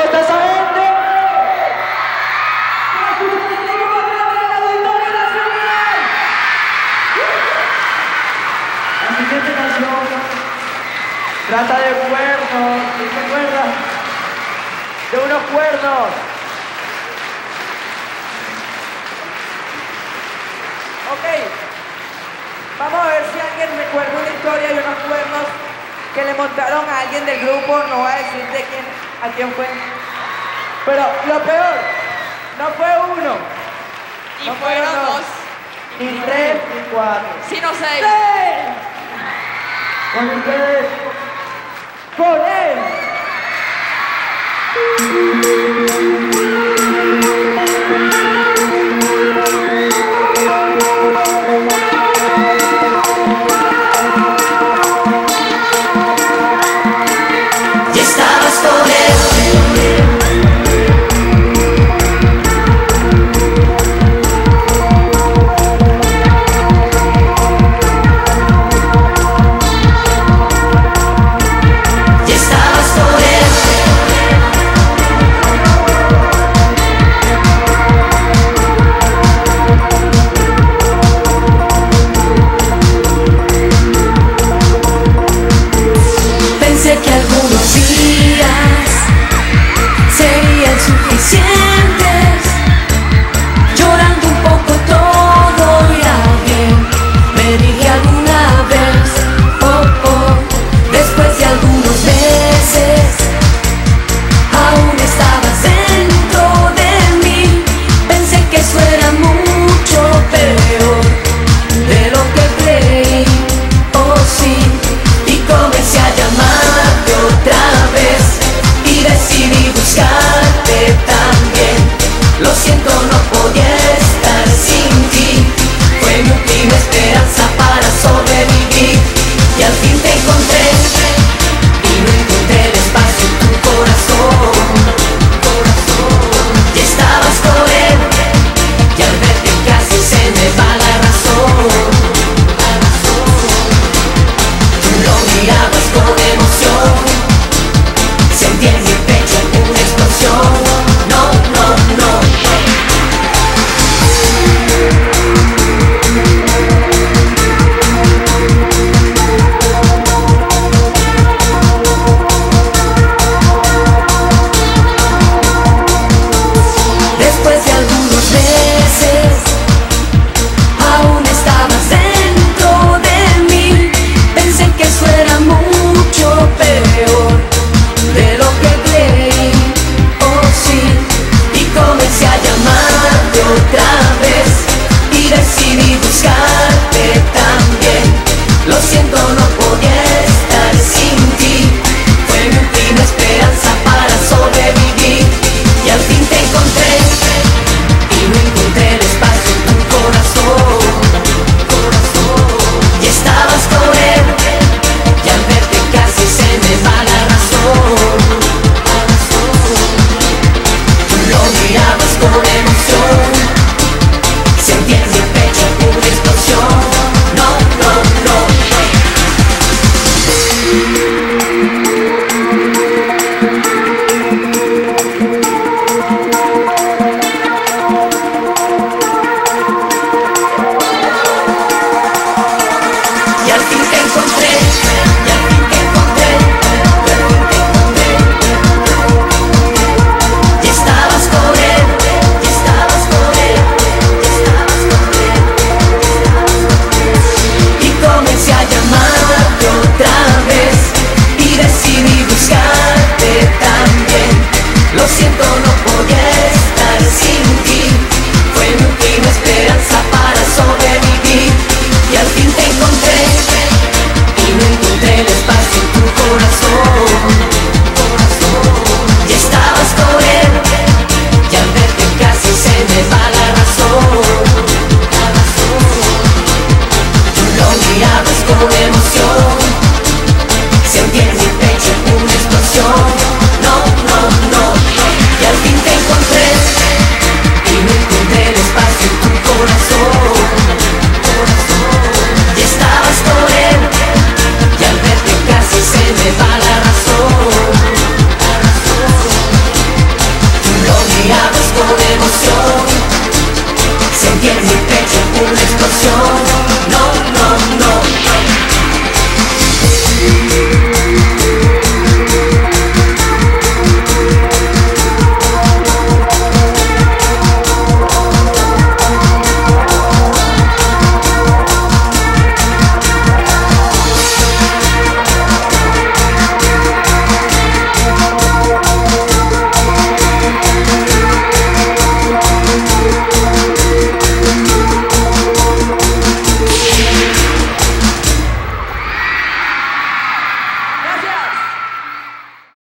esa gente? La siguiente canción trata de cuernos, ¿quién se acuerda? De unos cuernos. Ok, vamos a ver si alguien recuerda una historia de unos cuernos que le montaron a alguien del grupo, no decir de quién, a quién fue. Pero lo peor, no fue uno, Y No fueron dos. ni tres, ni cuatro. Sino seis. ¡Sí! Con ustedes, con Yeah. I to see your